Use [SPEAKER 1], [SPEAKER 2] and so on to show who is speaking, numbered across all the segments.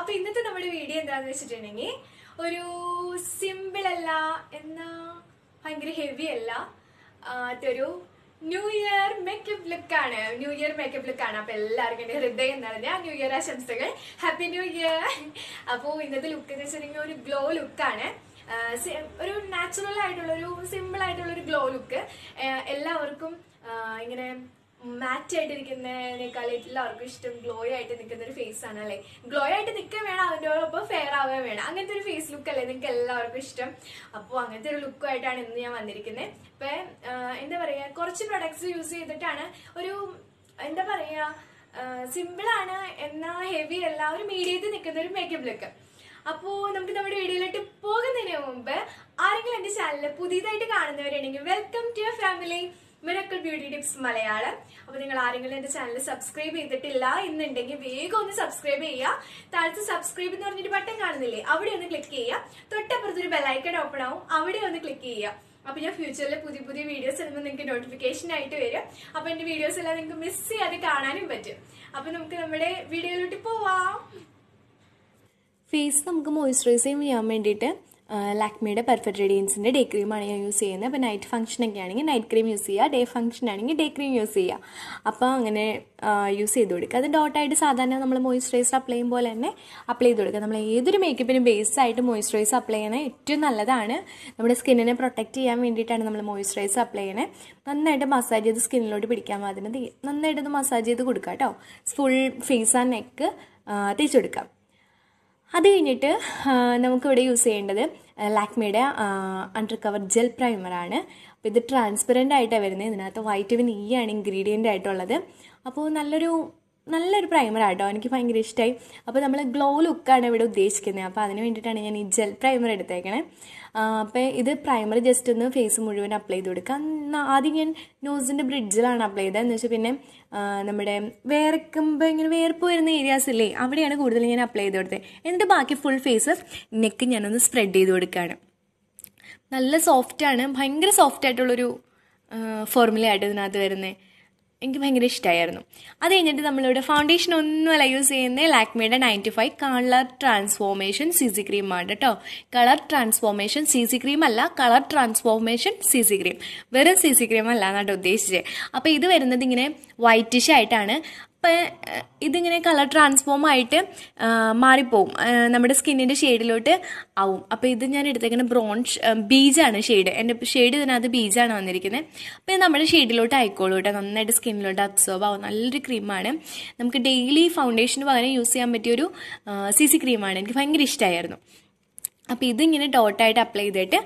[SPEAKER 1] അപ്പൊ ഇന്നത്തെ നമ്മുടെ വീഡിയോ എന്താന്ന് വെച്ചിട്ടുണ്ടെങ്കിൽ ഒരു സിമ്പിൾ അല്ല എന്നാ ഭയങ്കര ഹെവി അല്ല ഒരു ന്യൂ ഇയർ മേക്കപ്പ് ലുക്ക് ആണ്. ന്യൂ ഇയർ മേക്കപ്പ് ലുക്ക് ആണ്. അപ്പൊ എല്ലാവർക്കും എന്റെ ഹൃദയം നിറഞ്ഞ ന്യൂ ഇയർ ആശംസകൾ. ഹാപ്പി ന്യൂ ഇയർ അപ്പോൾ ഇന്നത്തെ ലുക്ക് എന്ന് വെച്ചിട്ടുണ്ടെങ്കിൽ ഒരു ഗ്ലോ ആണ്. ഒരു നാച്ചുറൽ ആയിട്ടുള്ള ഒരു സിമ്പിൾ ആയിട്ടുള്ള ഒരു ഗ്ലോ ലുക്ക് എല്ലാവർക്കും ഇങ്ങനെ മാറ്റ് ആയിട്ട് നിൽക്കുന്നതിനേക്കാൾ എല്ലാവർക്കും ഇഷ്ടം ഗ്ലോ ആയിട്ട് നിൽക്കുന്ന ഒരു ഫേസ് ആണ് അല്ലേ? ഗ്ലോ ആയിട്ട് നിൽക്കാൻ വേണം അവന്റെ ഒപ്പം ഫെയർ ആവാൻ വേണം. അങ്ങനത്തെ ഒരു ഫേസ് ലുക്ക് അല്ലേ നിങ്ങൾക്ക് എല്ലാവർക്കും ഇഷ്ടം? അപ്പോൾ അങ്ങനത്തെ ഒരു ലുക്കുമായിട്ടാണ് ഇന്ന് ഞാൻ വന്നിരിക്കുന്നത് ഇപ്പം എന്താ പറയുക കുറച്ച് പ്രൊഡക്ട്സ് യൂസ് ചെയ്തിട്ടാണ് ഒരു എന്താ പറയുക സിമ്പിളാണ് എന്നാൽ ഹെവി അല്ല ഒരു മീഡിയത്തിൽ നിൽക്കുന്ന ഒരു മേക്കപ്പ് ലുക്ക് അപ്പോൾ നമുക്ക് നമ്മുടെ വീഡിയോയിലോട്ട് പോകുന്നതിന് മുമ്പ് ആരെങ്കിലും എന്റെ ചാനൽ പുതിയതായിട്ട് കാണുന്നവരാണെങ്കിൽ welcome to your family miracle beauty tips Malayalam. അപ്പോൾ നിങ്ങൾ ആരെങ്കിലും എന്റെ ചാനൽ സബ്സ്ക്രൈബ് ചെയ്തിട്ടില്ല എന്നുണ്ടെങ്കിൽ വേഗം ഒന്ന് സബ്സ്ക്രൈബ് ചെയ്യുക. താഴത്ത് സബ്സ്ക്രൈബ് എന്ന് പറഞ്ഞൊരു ബട്ടൺ കാണുന്നില്ലേ? അവിടെ ഒന്ന് ക്ലിക്ക് ചെയ്യുക. തൊട്ടപ്പുറത്തൊരു ബെല്ലൈക്കൺ ഓപ്പൺ ആവും. അവിടെ ഒന്ന് ക്ലിക്ക് ചെയ്യുക. അപ്പൊ ഞാൻ ഫ്യൂച്ചറിൽ പുതിയ പുതിയ വീഡിയോസ് ഇടുമ്പോൾ നിങ്ങൾക്ക് നോട്ടിഫിക്കേഷൻ ആയിട്ട് വരും. അപ്പൊ എന്റെ വീഡിയോസ് എല്ലാം നിങ്ങൾക്ക് മിസ് ചെയ്യാതെ കാണാനും പറ്റും. അപ്പൊ നമുക്ക് നമ്മുടെ വീഡിയോയിലോട്ട് പോവാം.
[SPEAKER 2] ഫേസ് നമുക്ക് മോയ്സ്ചറൈസ് ചെയ്യാൻ വേണ്ടിയിട്ട് ലാക്മിയുടെ പെർഫെക്റ്റ് റേഡിയൻസിന്റെ ഡേ ക്രീമാണ് ഞാൻ യൂസ് ചെയ്യുന്നത്. അപ്പോൾ നൈറ്റ് ഫംഗ്ഷൻ ഒക്കെ ആണെങ്കിൽ നൈറ്റ് ക്രീം യൂസ് ചെയ്യുക. ഡേ ഫംഗ്ഷൻ ആണെങ്കിൽ ഡേ ക്രീം യൂസ് ചെയ്യുക. അപ്പോൾ അങ്ങനെ യൂസ് ചെയ്ത് കൊടുക്കുക. അത് ഡോട്ടായിട്ട് സാധാരണ നമ്മൾ മോയ്സ്ചറൈസർ അപ്ലൈ ചെയ്യും പോലെ തന്നെ അപ്ലൈ ചെയ്ത് കൊടുക്കുക. നമ്മൾ ഏതൊരു മേക്കപ്പിനും ബേസ് ആയിട്ട് മോയ്സ്ചറൈസർ അപ്ലൈ ചെയ്യണത് ഏറ്റവും നല്ലതാണ്. നമ്മുടെ സ്കിന്നിനെ പ്രൊട്ടക്റ്റ് ചെയ്യാൻ വേണ്ടിയിട്ടാണ് നമ്മൾ മോയ്സ്ചറൈസർ അപ്ലൈ ചെയ്യണേ. നന്നായിട്ട് മസാജ് ചെയ്ത് സ്കിന്നിലോട്ട് പിടിക്കാൻ പാകത്തിന് തീ- നന്നായിട്ട് ഇത് മസാജ് ചെയ്ത് കൊടുക്കുക കേട്ടോ ഫുൾ ഫേസ് ആൻഡ് നെക്ക് തേച്ച് കൊടുക്കാം അത് കഴിഞ്ഞിട്ട് നമുക്കിവിടെ യൂസ് ചെയ്യേണ്ടത് ലാക്മിയുടെ അണ്ടർ കവർ ജെൽ പ്രൈമറാണ് അപ്പോൾ ഇത് ട്രാൻസ്പെറന്റ് ആയിട്ടാണ് വരുന്നത് ഇതിനകത്ത് വൈറ്റമിൻ ഇ ആണ് ഇൻഗ്രീഡിയന്റ് ആയിട്ടുള്ളത്. അപ്പോൾ നല്ലൊരു നല്ലൊരു പ്രൈമർ ആട്ടോ. എനിക്ക് ഭയങ്കര ഇഷ്ടമായി അപ്പോൾ നമ്മൾ ഗ്ലോ ലുക്കാണ് ഇവിടെ ഉദ്ദേശിക്കുന്നത്. അപ്പോൾ അതിന് വേണ്ടിയിട്ടാണ് ഞാൻ ഈ ജെൽ പ്രൈമർ എടുത്തേക്കണേ. അപ്പോൾ ഇത് പ്രൈമർ ജസ്റ്റ് ഒന്ന് ഫേസ് മുഴുവൻ അപ്ലൈ ചെയ്ത് കൊടുക്കുക. ന- ആദ്യം ഞാൻ നോസിന്റെ ബ്രിഡ്ജിലാണ് അപ്ലൈ ചെയ്തത്. എന്ന് വെച്ചാൽ പിന്നെ നമ്മുടെ വേർക്കുമ്പോൾ ഇങ്ങനെ വേർപ്പ് വരുന്ന ഏരിയാസ് ഇല്ലേ അവിടെയാണ് കൂടുതൽ ഞാൻ അപ്ലൈ ചെയ്ത് കൊടുത്തത്. എന്നിട്ട് ബാക്കി ഫുൾ ഫേസ് നെക്ക് ഞാനൊന്ന് സ്പ്രെഡ് ചെയ്ത് കൊടുക്കുകയാണ്. നല്ല സോഫ്റ്റാണ് ഭയങ്കര സോഫ്റ്റ് ആയിട്ടുള്ളൊരു ഫോർമുല ആയിട്ട് ഇതിനകത്ത് വരുന്നത് എനിക്ക് ഭയങ്കര ഇഷ്ടമായിരുന്നു അത് കഴിഞ്ഞിട്ട് നമ്മളിവിടെ ഫൗണ്ടേഷൻ ഒന്നുമല്ല യൂസ് ചെയ്യുന്നത് ലാക്മിയുടെ ninety five colour transformation C C ക്രീമാണ് കേട്ടോ colour transformation C C cream അല്ല colour transformation C C cream വെറും സി സി ക്രീം അല്ല എന്നാണ് ഉദ്ദേശിച്ചത്. അപ്പോൾ ഇത് വരുന്നത് ഇങ്ങനെ വൈറ്റിഷ് ആയിട്ടാണ്. അപ്പം ഇതിങ്ങനെ കളർ ട്രാൻസ്ഫോം ആയിട്ട് മാറിപ്പോവും. നമ്മുടെ സ്കിന്നിന്റെ ഷെയ്ഡിലോട്ട് ആവും. അപ്പോൾ ഇത് ഞാൻ എടുത്തേക്കുന്ന ബ്രോൺഷ് ബീജാണ് ഷെയ്ഡ്. എന്റെ ഷെയ്ഡ് ഇതിനകത്ത് ബീജാണ് വന്നിരിക്കുന്നത് അപ്പോൾ ഇത് നമ്മുടെ ഷെയ്ഡിലോട്ട് ആയിക്കോളൂ കേട്ടോ. നന്നായിട്ട് സ്കിന്നിലോട്ട് അബ്സോർബ് ആവും. നല്ലൊരു ക്രീമാണ് നമുക്ക് ഡെയിലി ഫൗണ്ടേഷന് പകരം യൂസ് ചെയ്യാൻ പറ്റിയൊരു സി സി ക്രീമാണ് എനിക്ക് ഭയങ്കര ഇഷ്ടമായിരുന്നു അപ്പോൾ ഇതിങ്ങനെ ഡോട്ടായിട്ട് അപ്ലൈ ചെയ്തിട്ട്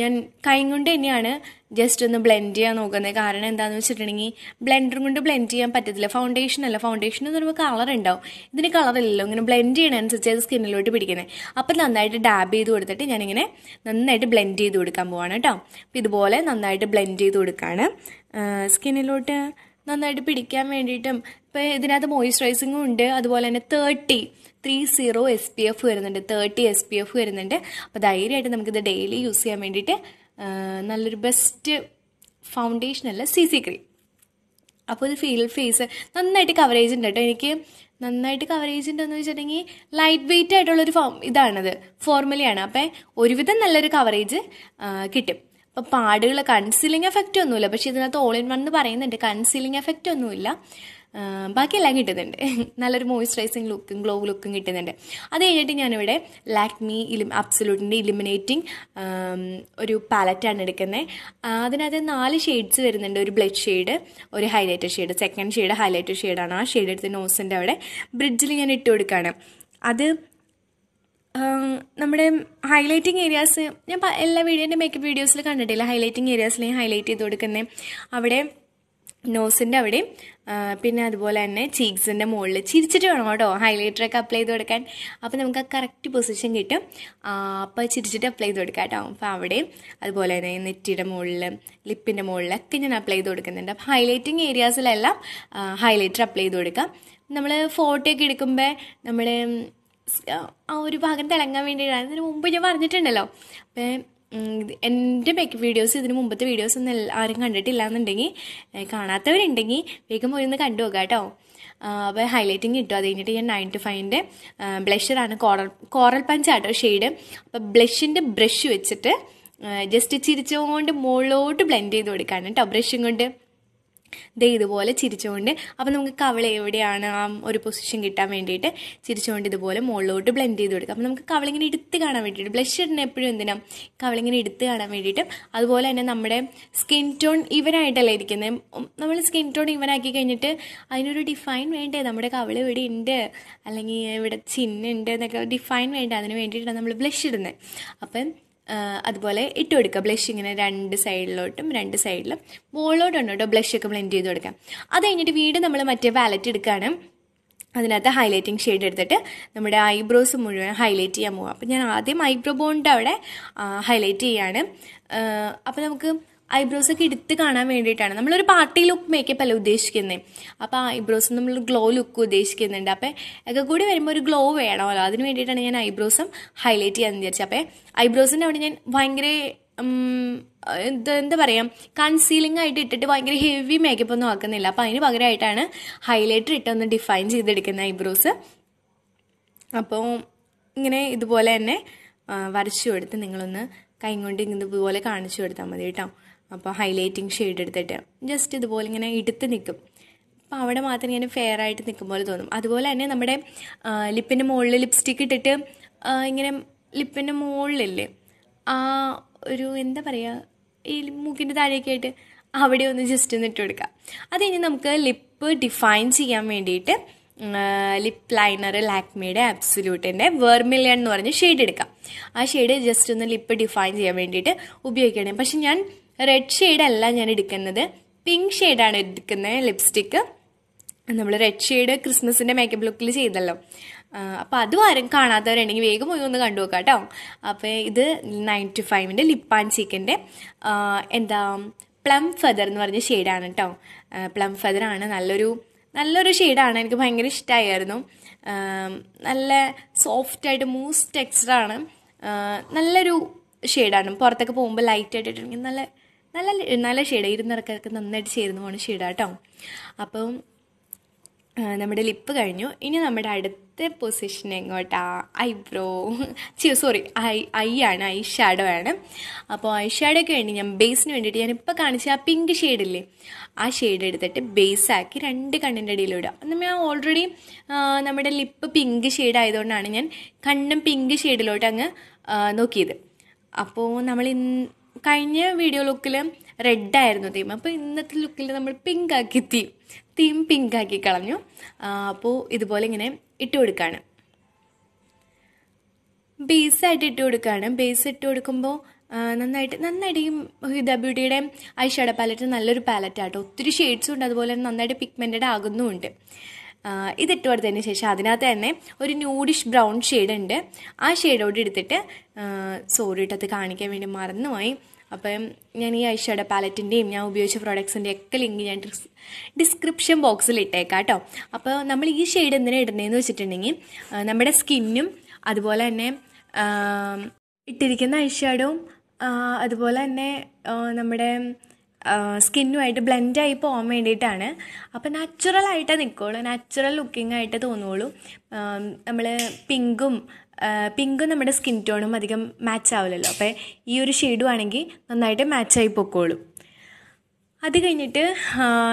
[SPEAKER 2] ഞാൻ കൈ കൊണ്ട് തന്നെയാണ് ജസ്റ്റ് ഒന്ന് ബ്ലെൻഡ് ചെയ്യാൻ നോക്കുന്നത്. കാരണം എന്താണെന്ന് വെച്ചിട്ടുണ്ടെങ്കിൽ ബ്ലെൻഡറും കൊണ്ട് ബ്ലെൻഡ് ചെയ്യാൻ പറ്റത്തില്ല. ഫൗണ്ടേഷൻ അല്ല. ഫൗണ്ടേഷൻ എന്ന് പറയുമ്പോൾ കളർ ഉണ്ടാവും. ഇതിന് കളർ ഇല്ലല്ലോ. ഇങ്ങനെ ബ്ലെൻഡ് ചെയ്യണനുസരിച്ച് അത് സ്കിന്നിലോട്ട് പിടിക്കുന്നത് അപ്പം നന്നായിട്ട് ഡാബ് ചെയ്ത് കൊടുത്തിട്ട് ഞാനിങ്ങനെ നന്നായിട്ട് ബ്ലെൻഡ് ചെയ്ത് കൊടുക്കാൻ പോവാണ് കേട്ടോ. അപ്പോൾ ഇതുപോലെ നന്നായിട്ട് ബ്ലെൻഡ് ചെയ്ത് കൊടുക്കുകയാണ് സ്കിന്നിലോട്ട് നന്നായിട്ട് പിടിക്കാൻ വേണ്ടിയിട്ടും ഇപ്പോൾ ഇതിനകത്ത് മോയ്സ്ചറൈസിങ്ങും ഉണ്ട്. അതുപോലെ തന്നെ thirty three zero S P F വരുന്നുണ്ട്. തേർട്ടി എസ് പി എഫ് വരുന്നുണ്ട്. അപ്പോൾ ധൈര്യമായിട്ട് നമുക്കിത് ഡെയിലി യൂസ് ചെയ്യാൻ വേണ്ടിയിട്ട് നല്ലൊരു ബെസ്റ്റ് ഫൗണ്ടേഷൻ അല്ല സി സി ക്രീം അപ്പോൾ ഇത് ഫീൽ ഫേസ് നന്നായിട്ട് കവറേജ് ഉണ്ട് കേട്ടോ. എനിക്ക് നന്നായിട്ട് കവറേജ് ഉണ്ടെന്ന് വെച്ചിട്ടുണ്ടെങ്കിൽ ലൈറ്റ് വെയിറ്റ് ആയിട്ടുള്ളൊരു ഫോം ഇതാണത്. ഫോർമുലയാണ് അപ്പം ഒരുവിധം നല്ലൊരു കവറേജ് കിട്ടും. അപ്പം പാടുകൾ കൺസീലിംഗ് എഫക്റ്റ് ഒന്നുമില്ല. പക്ഷേ ഇതിനകത്ത് ഓൾ ഇൻ വൺ എന്ന് പറയുന്നുണ്ട്. കൺസീലിംഗ് എഫക്റ്റ് ഒന്നുമില്ല. ബാക്കിയെല്ലാം കിട്ടുന്നുണ്ട്. നല്ലൊരു മോയ്സ്ചറൈസിങ് ലുക്കും ഗ്ലോ ലുക്കും കിട്ടുന്നുണ്ട്. അത് കഴിഞ്ഞിട്ട് ഞാനിവിടെ ലാക്മി ഇലിം അബ്സലൂട്ടിന്റെ ഇലിമിനേറ്റിംഗ് ഒരു പാലറ്റാണ് എടുക്കുന്നത്. അതിനകത്ത് നാല് ഷെയ്ഡ്സ് വരുന്നുണ്ട്. ഒരു ബ്ലഡ് ഷെയ്ഡ് ഒരു highlighter shade second shade highlighter ഷെയ്ഡാണ് ആ ഷെയ്ഡ് എടുത്ത് നോസിന്റെ അവിടെ ബ്രിഡ്ജിൽ ഞാൻ ഇട്ട് കൊടുക്കുകയാണ്. അത് നമ്മുടെ ഹൈലൈറ്റിംഗ് ഏരിയാസ് ഞാൻ എല്ലാ വീഡിയോന്റെ മേക്കപ്പ് വീഡിയോസിൽ കണ്ടിട്ടില്ല? ഹൈലൈറ്റിംഗ് ഏരിയാസിൽ ഹൈലൈറ്റ് ചെയ്ത് കൊടുക്കുന്നത്. അവിടെ നോസിന്റെ അവിടെയും പിന്നെ അതുപോലെ തന്നെ ചീക്സിന്റെ മുകളിൽ ചിരിച്ചിട്ട് വേണം കേട്ടോ. ഹൈലൈറ്ററൊക്കെ അപ്ലൈ ചെയ്ത് കൊടുക്കാൻ. അപ്പോൾ നമുക്ക് ആ കറക്റ്റ് പൊസിഷൻ കിട്ടും. അപ്പോൾ ചിരിച്ചിട്ട് അപ്ലൈ ചെയ്ത് കൊടുക്കാം കേട്ടോ. അപ്പോൾ അവിടെയും അതുപോലെ തന്നെ നെറ്റിയുടെ മുകളിൽ ലിപ്പിന്റെ മുകളിലൊക്കെ ഞാൻ അപ്ലൈ ചെയ്ത് കൊടുക്കുന്നുണ്ട്. അപ്പോൾ ഹൈലൈറ്റിങ് ഏരിയാസിലെല്ലാം ഹൈലൈറ്റർ അപ്ലൈ ചെയ്ത് കൊടുക്കാം. നമ്മൾ ഫോട്ടോ ഒക്കെ എടുക്കുമ്പോൾ നമ്മുടെ ആ ഒരു ഭാഗം തിളങ്ങാൻ വേണ്ടിയിട്ടാണ്. ഇതിന് മുമ്പ് ഞാൻ പറഞ്ഞിട്ടുണ്ടല്ലോ. അപ്പം എന്റെ വീഡിയോസ് ഇതിന് മുമ്പത്തെ വീഡിയോസ് ഒന്നും ആരും കണ്ടിട്ടില്ല എന്നുണ്ടെങ്കിൽ കാണാത്തവരുണ്ടെങ്കിൽ വേഗം പോയി ഒന്ന് കണ്ടു നോക്കാം കേട്ടോ. അപ്പോൾ ഹൈലൈറ്റിങ് കിട്ടും അത് കഴിഞ്ഞിട്ട് ഞാൻ നയൻ ടു ഫൈവിന്റെ ബ്ലഷറാണ് കോറൽ കോറൽ പഞ്ചാട്ടോ ഷെയ്ഡ് അപ്പോൾ ബ്ലഷിന്റെ ബ്രഷ് വെച്ചിട്ട് ജസ്റ്റ് ചിരിച്ചുകൊണ്ട് മുകളിലോട്ട് ബ്ലെൻഡ് ചെയ്ത് കൊടുക്കാണ് കേട്ടോ ബ്രഷും കൊണ്ട് ദേ ഇതുപോലെ ചിരിച്ചുകൊണ്ട് അപ്പോൾ നമുക്ക് കവള എവിടെയാണ് ആ ഒരു പൊസിഷൻ കിട്ടാൻ വേണ്ടിയിട്ട് ചിരിച്ചുകൊണ്ട് ഇതുപോലെ മുകളിലോട്ട് ബ്ലെൻഡ് ചെയ്ത് കൊടുക്കാം. അപ്പോൾ നമുക്ക് കവളിങ്ങനെ എടുത്ത് കാണാൻ വേണ്ടിയിട്ട് ബ്ലഷ് ഇടുന്ന എപ്പോഴും എന്തിനാ? കവളിങ്ങനെ എടുത്ത് കാണാൻ വേണ്ടിയിട്ട്. അതുപോലെ തന്നെ നമ്മുടെ സ്കിൻ ടോൺ ഇവനായിട്ടല്ല ഇരിക്കുന്നത് നമ്മൾ സ്കിൻ ടോൺ ഇവനാക്കി കഴിഞ്ഞിട്ട് അതിനൊരു ഡിഫൈൻ വേണ്ടേ? നമ്മുടെ കവള ഇവിടെ ഉണ്ട് അല്ലെങ്കിൽ ഇവിടെ ചിന്നുണ്ട് എന്നൊക്കെ ഡിഫൈൻ വേണ്ടേ? അതിന് വേണ്ടിയിട്ടാണ് നമ്മൾ ബ്ലഷ് ഇടുന്നത് അപ്പം അതുപോലെ ഇട്ട് കൊടുക്കുക. ബ്ലഷ് ഇങ്ങനെ രണ്ട് സൈഡിലോട്ടും രണ്ട് സൈഡിലും മുകളിലോട്ടുണ്ട് കേട്ടോ ബ്ലഷൊക്കെ ബ്ലെൻഡ് ചെയ്ത് കൊടുക്കാം അത് കഴിഞ്ഞിട്ട് വീണ്ടും നമ്മൾ മറ്റേ പാലറ്റ് എടുക്കുകയാണ്. അതിനകത്ത് ഹൈലൈറ്റിംഗ് ഷെയ്ഡ് എടുത്തിട്ട് നമ്മുടെ ഐബ്രോസ് മുഴുവൻ ഹൈലൈറ്റ് ചെയ്യാൻ പോവാം അപ്പം ഞാൻ ആദ്യം ഐബ്രോ ബോണ്ട് അവിടെ ഹൈലൈറ്റ് ചെയ്യാണ്. അപ്പോൾ നമുക്ക് ഐബ്രോസ് ഒക്കെ എടുത്ത് കാണാൻ വേണ്ടിയിട്ടാണ്. നമ്മളൊരു പാർട്ടി ലുക്ക് മേക്കപ്പ് അല്ല ഉദ്ദേശിക്കുന്നത് അപ്പോൾ ഐബ്രോസ് നമ്മൾ ഗ്ലോ ലുക്ക് ഉദ്ദേശിക്കുന്നുണ്ട്. അപ്പോൾ ഒക്കെ കൂടി വരുമ്പോൾ ഒരു ഗ്ലോ വേണമല്ലോ. അതിന് വേണ്ടിയിട്ടാണ് ഞാൻ ഐബ്രോസും ഹൈലൈറ്റ് ചെയ്യാൻ വിചാരിച്ചത് അപ്പോൾ ഐബ്രോസിന്റെ അവിടെ ഞാൻ ഭയങ്കര എന്താ പറയുക കൺസീലിംഗ് ആയിട്ട് ഇട്ടിട്ട് ഭയങ്കര ഹെവി മേക്കപ്പ് ഒന്നും ആക്കുന്നില്ല. അപ്പോൾ അതിന് പകരമായിട്ടാണ് ഹൈലൈറ്റർ ഇട്ടൊന്ന് ഡിഫൈൻ ചെയ്തെടുക്കുന്ന ഐബ്രോസ്. അപ്പോൾ ഇങ്ങനെ ഇതുപോലെ തന്നെ വരച്ചു കൊടുത്ത് നിങ്ങളൊന്ന് കൈകൊണ്ട് ഇങ്ങനെ ഇതുപോലെ കാണിച്ചു കൊടുത്താൽ മതി കേട്ടോ. അപ്പോൾ ഹൈലൈറ്റിംഗ് ഷെയ്ഡ് എടുത്തിട്ട് ജസ്റ്റ് ഇതുപോലെ ഇങ്ങനെ എടുത്ത് നിൽക്കും അപ്പോൾ അവിടെ മാത്രം ഇങ്ങനെ ഫെയർ ആയിട്ട് നിൽക്കും പോലെ തോന്നും. അതുപോലെ തന്നെ നമ്മുടെ ലിപ്പിന്റെ മുകളിൽ ലിപ്സ്റ്റിക്ക് ഇട്ടിട്ട് ഇങ്ങനെ ലിപ്പിന്റെ മുകളിലില്ലേ ആ ഒരു എന്താ പറയുക ഈ മൂക്കിന്റെ താഴെയൊക്കെ ആയിട്ട് അവിടെ ഒന്ന് ജസ്റ്റ് ഒന്ന് ഇട്ട് കൊടുക്കുക അത് കഴിഞ്ഞ് നമുക്ക് ലിപ്പ് ഡിഫൈൻ ചെയ്യാൻ വേണ്ടിയിട്ട് ലിപ്പ് ലൈനർ ലാക്മിയുടെ അബ്സല്യൂട്ടിന്റെ വെർമിലിയൺ എന്ന് പറഞ്ഞ് ഷെയ്ഡ് എടുക്കാം. ആ ഷെയ്ഡ് ജസ്റ്റ് ഒന്ന് ലിപ്പ് ഡിഫൈൻ ചെയ്യാൻ വേണ്ടിയിട്ട് ഉപയോഗിക്കണേ പക്ഷെ ഞാൻ റെഡ് ഷെയ്ഡല്ല ഞാൻ എടുക്കുന്നത്. പിങ്ക് ഷെയ്ഡാണ് എടുക്കുന്നത് ലിപ്സ്റ്റിക്ക് നമ്മൾ റെഡ് ഷെയ്ഡ് ക്രിസ്മസിന്റെ മേക്കപ്പ് ലുക്കിൽ ചെയ്തല്ലോ. അപ്പോൾ അതും ആരും കാണാത്തവരുണ്ടെങ്കിൽ വേഗം പോയി ഒന്ന് കണ്ടു നോക്കാം കേട്ടോ അപ്പോൾ ഇത് നയന്റി ഫൈവിന്റെ ലിപ്പ് ആൻഡ് ചീക്കിന്റെ എന്താ പ്ലം ഫെദർ എന്ന് പറഞ്ഞ ഷെയ്ഡാണ് കേട്ടോ പ്ലം ഫെദറാണ് നല്ലൊരു നല്ലൊരു ഷെയ്ഡാണ് എനിക്ക് ഭയങ്കര ഇഷ്ടമായിരുന്നു നല്ല സോഫ്റ്റായിട്ട് മൂസ് ടെക്സ്ചറാണ് നല്ലൊരു ഷെയ്ഡാണ് പുറത്തൊക്കെ പോകുമ്പോൾ ലൈറ്റ് ആയിട്ടിട്ടുണ്ടെങ്കിൽ നല്ല നല്ല നല്ല ഷെയ്ഡ്. ഇരുന്നിറക്കൊക്കെ നന്നായിട്ട് ചേരുന്ന പോണ ഷെയ്ഡാണ് കേട്ടോ അപ്പം നമ്മുടെ ലിപ്പ് കഴിഞ്ഞു. ഇനി നമ്മുടെ അടുത്ത പൊസിഷൻ എങ്ങോട്ടാ? ഐബ്രോ. ചി സോറി ഐ ഐ ആണ്. ഐ ഷാഡോ ആണ്. അപ്പോൾ ഐ ഷാഡോയ്ക്ക് വേണ്ടി ഞാൻ ബേസിന് വേണ്ടിയിട്ട് ഞാൻ ഇപ്പോൾ കാണിച്ച ആ പിങ്ക് ഷെയ്ഡില്ലേ ആ ഷെയ്ഡ് എടുത്തിട്ട് ബേസാക്കി രണ്ട് കണ്ണിന്റെ ഇടയിലിടുക നമ്മൾ ഓൾറെഡി നമ്മുടെ ലിപ്പ് പിങ്ക് ഷെയ്ഡ് ആയതുകൊണ്ടാണ് ഞാൻ കണ്ണും പിങ്ക് ഷെയ്ഡിലോട്ട് അങ്ങ് നോക്കിയത്. അപ്പോൾ നമ്മൾ കഴിഞ്ഞ വീഡിയോ ലുക്കിൽ റെഡ് ആയിരുന്നു തീം അപ്പോൾ ഇന്നത്തെ ലുക്കിൽ നമ്മൾ പിങ്ക് ആക്കി തീം തീം പിങ്ക് ആക്കി കളഞ്ഞു. അപ്പോൾ ഇതുപോലെ ഇങ്ങനെ ഇട്ട് കൊടുക്കുകയാണ് ബേസായിട്ട് ഇട്ട് കൊടുക്കുകയാണ് ബേസ് ഇട്ട് കൊടുക്കുമ്പോൾ നന്നായിട്ട് നന്നായിട്ട് ഈ ഹിത ബ്യൂട്ടിയുടെ ഐ ഷാഡോ പാലറ്റ് നല്ലൊരു പാലറ്റാട്ടോ ഒത്തിരി ഷെയ്ഡ്സും ഉണ്ട്. അതുപോലെ തന്നെ നന്നായിട്ട് പിഗ്മെന്റഡ് ആകുന്നുമുണ്ട്. ഇതിട്ട് കൊടുത്തതിന് ശേഷം അതിനകത്ത് തന്നെ ഒരു ന്യൂഡിഷ് ബ്രൗൺ ഷെയ്ഡ് ഉണ്ട്. ആ ഷെയ്ഡോട് എടുത്തിട്ട് സോറി ഇട്ടത് കാണിക്കാൻ വേണ്ടി മറന്നുപോയി. അപ്പം ഞാൻ ഈ ഐഷയുടെ പാലറ്റിന്റെയും ഞാൻ ഉപയോഗിച്ച പ്രോഡക്ട്സിന്റെ ഒക്കെ ലിങ്ക് ഞാൻ ഡിസ്ക്രിപ്ഷൻ ബോക്സിൽ ഇട്ടേക്കാം കേട്ടോ. അപ്പോൾ നമ്മൾ ഈ ഷെയ്ഡ് എന്തിനാണ് ഇടുന്നതെന്ന് വെച്ചിട്ടുണ്ടെങ്കിൽ നമ്മുടെ സ്കിന്നും അതുപോലെ തന്നെ ഇട്ടിരിക്കുന്ന ഐഷാഡും അതുപോലെ തന്നെ നമ്മുടെ സ്കിന്നുമായിട്ട് ബ്ലെൻഡായി പോകാൻ വേണ്ടിയിട്ടാണ്. അപ്പോൾ നാച്ചുറലായിട്ട് നിൽക്കുള്ളൂ നാച്ചുറൽ ലുക്കിംഗ് ആയിട്ട് തോന്നുള്ളൂ. നമ്മൾ പിങ്കും പിങ്കും നമ്മുടെ സ്കിൻ ടോണും അധികം മാച്ച് ആവില്ലല്ലോ. അപ്പോൾ ഈ ഒരു ഷെയ്ഡും ആണെങ്കിൽ നന്നായിട്ട് മാച്ചായി പൊക്കോളും. അത് കഴിഞ്ഞിട്ട്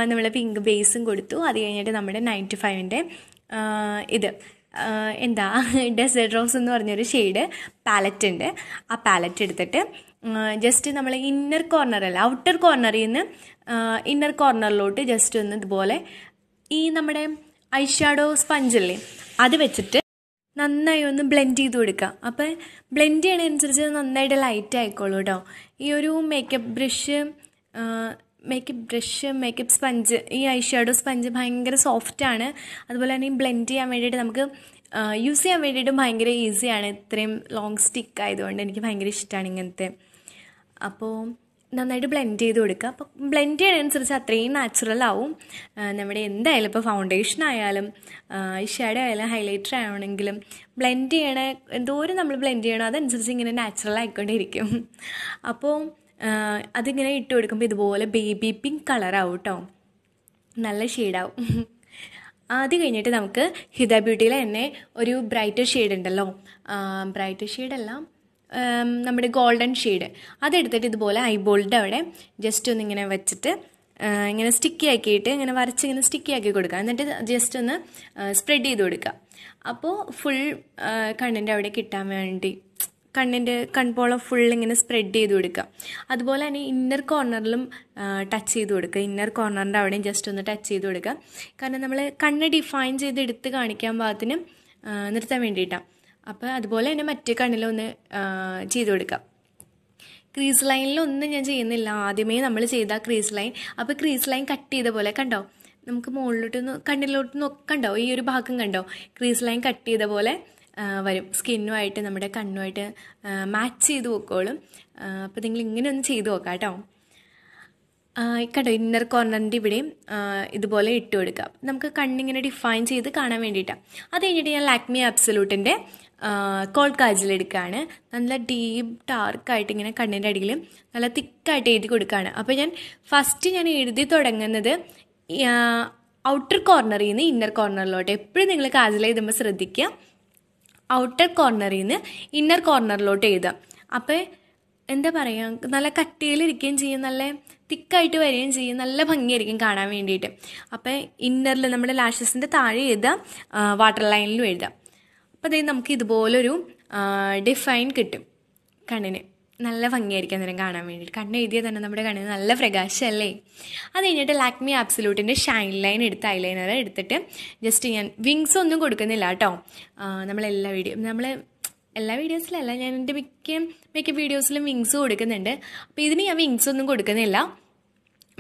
[SPEAKER 2] നമ്മൾ പിങ്ക് ബേസും കൊടുത്തു. അത് കഴിഞ്ഞിട്ട് നമ്മുടെ നയന്റി ഫൈവിന്റെ ഇത് എന്താ ഡെസേർട്ട് റോസ് എന്ന് പറഞ്ഞൊരു ഷെയ്ഡ് പാലറ്റ് ഉണ്ട്. ആ പാലറ്റ് എടുത്തിട്ട് ജസ്റ്റ് നമ്മൾ ഇന്നർ കോർണറല്ല ഔട്ടർ കോർണറിൽ നിന്ന് ഇന്നർ കോർണറിലോട്ട് ജസ്റ്റ് ഒന്ന് ഇതുപോലെ ഈ നമ്മുടെ ഐഷാഡോ സ്പഞ്ചല്ലേ അത് വെച്ചിട്ട് നന്നായി ഒന്ന് ബ്ലെൻഡ് ചെയ്ത് കൊടുക്കുക അപ്പോൾ ബ്ലെൻഡ് ചെയ്യണതനുസരിച്ച് നന്നായിട്ട് ലൈറ്റ് ആയിക്കോളൂ കേട്ടോ ഈ ഒരു makeup brush makeup brush makeup sponge ഈ ഐ ഷാഡോ സ്പഞ്ച് ഭയങ്കര സോഫ്റ്റാണ് അതുപോലെ തന്നെ ഈ ബ്ലെൻഡ് ചെയ്യാൻ വേണ്ടിയിട്ട് നമുക്ക് യൂസ് ചെയ്യാൻ വേണ്ടിയിട്ട് ഭയങ്കര ഈസിയാണ് ഇത്രയും ലോങ് സ്റ്റിക്ക് ആയതുകൊണ്ട് എനിക്ക് ഭയങ്കര ഇഷ്ടമാണ് ഇങ്ങനത്തെ. അപ്പോൾ നന്നായിട്ട് ബ്ലെൻഡ് ചെയ്ത് കൊടുക്കുക. അപ്പോൾ ബ്ലെൻഡ് ചെയ്യണതനുസരിച്ച് അത്രയും നാച്ചുറൽ ആവും. നമ്മുടെ എന്തായാലും ഇപ്പോൾ ഫൗണ്ടേഷൻ ആയാലും ഷാഡോ ആയാലും ഹൈലൈറ്റർ ആവണമെങ്കിലും ബ്ലെൻഡ് ചെയ്യണ എന്തോരം നമ്മൾ ബ്ലെൻഡ് ചെയ്യണോ അതനുസരിച്ച് ഇങ്ങനെ നാച്ചുറൽ ആയിക്കൊണ്ടിരിക്കും. അപ്പോൾ അതിങ്ങനെ ഇട്ട് കൊടുക്കുമ്പോൾ ഇതുപോലെ ബേബി പിങ്ക് കളറാവും കേട്ടോ നല്ല ഷെയ്ഡാവും അത് കഴിഞ്ഞിട്ട് നമുക്ക് ഹിത ബ്യൂട്ടിയിൽ തന്നെ ഒരു ബ്രൈറ്റർ ഷെയ്ഡ് ഉണ്ടല്ലോ. ബ്രൈറ്റർ ഷെയ്ഡല്ല നമ്മുടെ ഗോൾഡൻ ഷെയ്ഡ്. അതെടുത്തിട്ട് ഇതുപോലെ ഐബോളിന്റെ അവിടെ ജസ്റ്റ് ഒന്ന് ഇങ്ങനെ വെച്ചിട്ട് ഇങ്ങനെ സ്റ്റിക്കി ആക്കിയിട്ട് ഇങ്ങനെ വരച്ച് ഇങ്ങനെ സ്റ്റിക്കി ആക്കി കൊടുക്കുക. എന്നിട്ട് ജസ്റ്റ് ഒന്ന് സ്പ്രെഡ് ചെയ്ത് കൊടുക്കുക. അപ്പോൾ ഫുൾ കണ്ണിന്റെ അവിടെ കിട്ടാൻ വേണ്ടി കണ്ണിന്റെ കൺപോളം ഫുൾ ഇങ്ങനെ സ്പ്രെഡ് ചെയ്ത് കൊടുക്കുക. അതുപോലെ തന്നെ ഇന്നർ കോർണറിലും ടച്ച് ചെയ്ത് കൊടുക്കുക. ഇന്നർ കോർണറിന്റെ അവിടെയും ജസ്റ്റ് ഒന്ന് ടച്ച് ചെയ്ത് കൊടുക്കുക. കാരണം നമ്മൾ കണ്ണ് ഡിഫൈൻ ചെയ്ത് എടുത്ത് കാണിക്കാൻ പാകത്തിന് നിർത്താൻ വേണ്ടിയിട്ടാണ് അപ്പോൾ അതുപോലെ തന്നെ മറ്റേ കണ്ണിലൊന്ന് ചെയ്തു കൊടുക്കാം. ക്രീസ് ലൈനിലൊന്നും ഞാൻ ചെയ്യുന്നില്ല. ആദ്യമേ നമ്മൾ ചെയ്ത ക്രീസ് ലൈൻ അപ്പോൾ ക്രീസ് ലൈൻ കട്ട് ചെയ്ത പോലെ കണ്ടോ? നമുക്ക് മുകളിലോട്ട് കണ്ണിലോട്ട് നോക്കണ്ടോ കണ്ടോ? ഈ ഒരു ഭാഗം കണ്ടോ? ക്രീസ് ലൈൻ കട്ട് ചെയ്ത പോലെ വരും. സ്കിന്നുമായിട്ട് നമ്മുടെ കണ്ണുമായിട്ട് മാച്ച് ചെയ്ത് പോക്കോളും അപ്പോൾ നിങ്ങൾ ഇങ്ങനെ ഒന്ന് ചെയ്ത് നോക്കാം കേട്ടോ. കണ്ടോ ഇന്നർ കോർണറിന്റെ ഇവിടെയും ഇതുപോലെ ഇട്ട് കൊടുക്കാം. നമുക്ക് കണ്ണിങ്ങനെ ഡിഫൈൻ ചെയ്ത് കാണാൻ വേണ്ടിയിട്ടാണ് അത് കഴിഞ്ഞിട്ട് ഞാൻ ലാക്മി അബ്സലൂട്ടിന്റെ കോൾ കാജൽ എടുക്കുകയാണ് നല്ല ഡീപ്പ് ഡാർക്കായിട്ട് ഇങ്ങനെ കണ്ണിന്റെ അടിയിൽ നല്ല തിക്കായിട്ട് എഴുതി കൊടുക്കുകയാണ് അപ്പോൾ ഞാൻ ഫസ്റ്റ് ഞാൻ എഴുതി തുടങ്ങുന്നത് ഔട്ടർ കോർണറിൽ നിന്ന് ഇന്നർ കോർണറിലോട്ട് എപ്പോഴും നിങ്ങൾ കാജൽ എഴുതുമ്പോൾ ശ്രദ്ധിക്കുക. ഔട്ടർ കോർണറിൽ നിന്ന് ഇന്നർ കോർണറിലോട്ട് എഴുതാം അപ്പോൾ എന്താ പറയുക നല്ല കട്ടിയിലിരിക്കുകയും ചെയ്യും നല്ല തിക്കായിട്ട് വരികയും ചെയ്യും നല്ല ഭംഗിയായിരിക്കും കാണാൻ വേണ്ടിയിട്ട്. അപ്പോൾ ഇന്നറിൽ നമ്മുടെ ലാഷസിന്റെ താഴെ എഴുതാം വാട്ടർ ലൈനിലും എഴുതാം അപ്പോൾ അതായത് നമുക്ക് ഇതുപോലൊരു ഡിഫൈൻ കിട്ടും കണ്ണിന്. നല്ല ഭംഗിയായിരിക്കും അന്നേരം കാണാൻ വേണ്ടിയിട്ട്. കണ്ണ് എഴുതിയാൽ തന്നെ നമ്മുടെ കണ്ണിന് നല്ല പ്രകാശമല്ലേ? അത് കഴിഞ്ഞിട്ട് ലാക്മി ആബ്സലൂട്ടിന്റെ ഷൈൻ ലൈൻ എടുത്ത് ഐലൈനർ എടുത്തിട്ട് ജസ്റ്റ് ഞാൻ വിങ്സ് ഒന്നും കൊടുക്കുന്നില്ല കേട്ടോ. നമ്മളെല്ലാ വീഡിയോ നമ്മൾ എല്ലാ വീഡിയോസിലല്ല ഞാൻ എന്റെ മിക്ക മിക്ക വീഡിയോസിലും വിങ്സ് കൊടുക്കുന്നുണ്ട്. അപ്പോൾ ഇതിന് ഞാൻ വിങ്സ് ഒന്നും കൊടുക്കുന്നില്ല.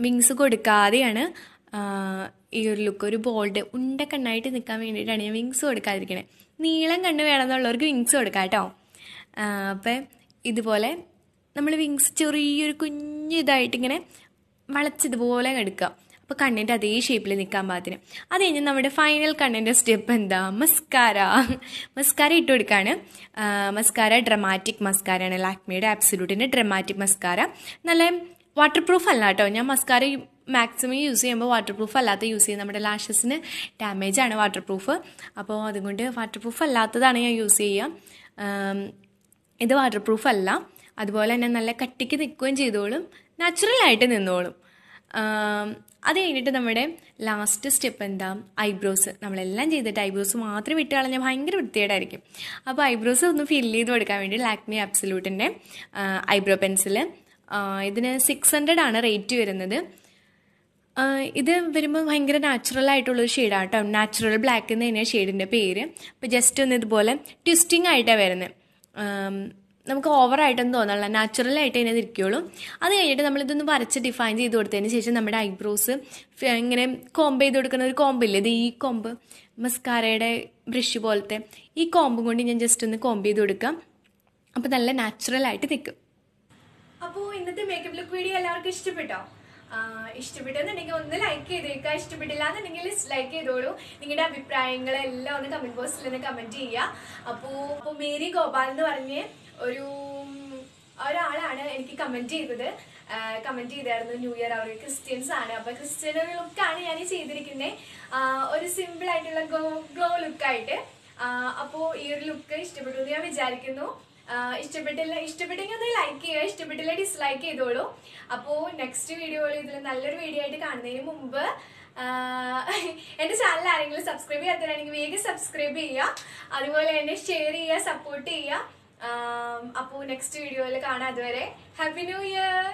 [SPEAKER 2] വിങ്സ് കൊടുക്കാതെയാണ് ഈ ഒരു ലുക്ക് ഒരു ബോൾഡ് ഉണ്ട കണ്ണായിട്ട് നിൽക്കാൻ വേണ്ടിയിട്ടാണ് ഞാൻ വിങ്സ് കൊടുക്കാതിരിക്കണേ. നീളം കണ്ണ് വേണമെന്നുള്ളവർക്ക് വിങ്സ് കൊടുക്കാം കേട്ടോ. അപ്പം ഇതുപോലെ നമ്മൾ വിങ്സ് ചെറിയൊരു കുഞ്ഞു ഇതായിട്ട് ഇങ്ങനെ വളച്ചിതുപോലെ എടുക്കുക. അപ്പോൾ കണ്ണിന്റെ അതേ ഷേപ്പിൽ നിൽക്കാൻ പാകത്തിന്. അത് കഴിഞ്ഞ് നമ്മുടെ ഫൈനൽ കണ്ണിന്റെ സ്റ്റെപ്പ് എന്താ? മസ്കാര മസ്കാര ഇട്ട് കൊടുക്കുകയാണ് മസ്കാര ഡ്രമാറ്റിക് മസ്കാരയാണ് ലാക്മിയുടെ ആബ്സലൂട്ടിന്റെ ഡ്രമാറ്റിക് മസ്കാര നല്ല വാട്ടർ പ്രൂഫ് അല്ല കേട്ടോ. ഞാൻ മസ്കാര മാക്സിമം യൂസ് ചെയ്യുമ്പോൾ വാട്ടർ പ്രൂഫ് അല്ലാത്ത യൂസ് ചെയ്യും നമ്മുടെ ലാഷസിന് ഡാമേജ് ആണ് വാട്ടർ പ്രൂഫ് അപ്പോൾ അതുകൊണ്ട് വാട്ടർ പ്രൂഫ് അല്ലാത്തതാണ് ഞാൻ യൂസ് ചെയ്യുക ഇത് വാട്ടർ പ്രൂഫ് അല്ല. അതുപോലെ തന്നെ നല്ല കട്ടിക്ക് നിൽക്കുകയും ചെയ്തോളും. നാച്ചുറലായിട്ട് നിന്നോളും. അത് കഴിഞ്ഞിട്ട് നമ്മുടെ ലാസ്റ്റ് സ്റ്റെപ്പ് എന്താ? ഐബ്രോസ് നമ്മളെല്ലാം ചെയ്തിട്ട് ഐബ്രോസ് മാത്രം വിട്ട് കളഞ്ഞാൽ ഭയങ്കര വൃത്തികേടായിരിക്കും. അപ്പോൾ ഐബ്രോസ് ഒന്ന് ഫില്ല് ചെയ്ത് കൊടുക്കാൻ വേണ്ടി ലാക്മി അബ്സലൂട്ടിന്റെ ഐബ്രോ പെൻസിൽ ഇതിന് സിക്സ് ഹൺഡ്രഡ് ആണ് റേറ്റ് വരുന്നത്. ഇത് വരുമ്പോൾ ഭയങ്കര നാച്ചുറൽ ആയിട്ടുള്ളൊരു ഷെയ്ഡാണ് കേട്ടോ നാച്ചുറൽ ബ്ലാക്ക് എന്ന് തന്നെയാണ് ഷെയ്ഡിന്റെ പേര്. അപ്പോൾ ജസ്റ്റ് ഒന്ന് ഇതുപോലെ ട്വിസ്റ്റിംഗ് ആയിട്ടാണ് വരുന്നത് നമുക്ക് ഓവറായിട്ടൊന്നും തോന്നില്ല നാച്ചുറൽ ആയിട്ട് തന്നെ നിൽക്കുകയുള്ളൂ അത് കഴിഞ്ഞിട്ട് നമ്മളിതൊന്ന് വരച്ച് ഡിഫൈൻ ചെയ്ത് കൊടുത്തതിന് ശേഷം നമ്മുടെ ഐബ്രോസ് ഇങ്ങനെ കോംബ് ചെയ്ത് കൊടുക്കുന്ന ഒരു കോമ്പില്ലേ ഇത് ഈ കോമ്പ് മസ്കാരയുടെ ബ്രഷ് പോലത്തെ ഈ കോമ്പും കൊണ്ട് ഞാൻ ജസ്റ്റ് ഒന്ന് കോംബ് ചെയ്ത് കൊടുക്കാം. അപ്പോൾ നല്ല നാച്ചുറൽ ആയിട്ട് നിൽക്കും.
[SPEAKER 1] അപ്പോൾ ഇന്നത്തെ മേക്കപ്പ് ലുക്ക് വീഡിയോ എല്ലാവർക്കും ഇഷ്ടപ്പെട്ടോ? ഇഷ്ടപ്പെട്ടെന്നുണ്ടെങ്കിൽ ഒന്ന് ലൈക്ക് ചെയ്തേക്കുക ഇഷ്ടപ്പെട്ടില്ല എന്നുണ്ടെങ്കിൽ ലൈക്ക് ചെയ്തോളൂ. നിങ്ങളുടെ അഭിപ്രായങ്ങളെല്ലാം ഒന്ന് കമന്റ് ബോക്സിൽ ഒന്ന് കമന്റ് ചെയ്യുക. അപ്പോ അപ്പോൾ മേരി ഗോപാൽ എന്ന് പറഞ്ഞ് ഒരു ഒരാളാണ് എനിക്ക് കമന്റ് ചെയ്തത്. കമന്റ് ചെയ്തായിരുന്നു ന്യൂ ഇയർ അവർ ക്രിസ്ത്യൻസ് ആണ്. അപ്പൊ ക്രിസ്ത്യൻ ലുക്കാണ് ഞാൻ ചെയ്തിരിക്കുന്നത് ഒരു സിമ്പിൾ ആയിട്ടുള്ള ഗ്ലോ ഗ്ലോ ലുക്കായിട്ട് അപ്പോൾ ഈ ഒരു ലുക്ക് ഇഷ്ടപ്പെട്ടു എന്ന് ഞാൻ വിചാരിക്കുന്നു. ഇഷ്ടപ്പെട്ടില്ല ഇഷ്ടപ്പെട്ടെങ്കിൽ ഒന്ന് ലൈക്ക് ചെയ്യുക ഇഷ്ടപ്പെട്ടില്ല ഡിസ്ലൈക്ക് ചെയ്തോളൂ. അപ്പോൾ നെക്സ്റ്റ് വീഡിയോയിൽ ഇതിൽ നല്ലൊരു വീഡിയോ ആയിട്ട് കാണുന്നതിന് മുമ്പ് എന്റെ ചാനൽ ആരെങ്കിലും സബ്സ്ക്രൈബ് ചെയ്യാത്തവരാണെങ്കിൽ വേഗം സബ്സ്ക്രൈബ് ചെയ്യുക. അതുപോലെ തന്നെ ഷെയർ ചെയ്യുക സപ്പോർട്ട് ചെയ്യുക. അപ്പോൾ നെക്സ്റ്റ് വീഡിയോയിൽ കാണാം അതുവരെ. Happy new year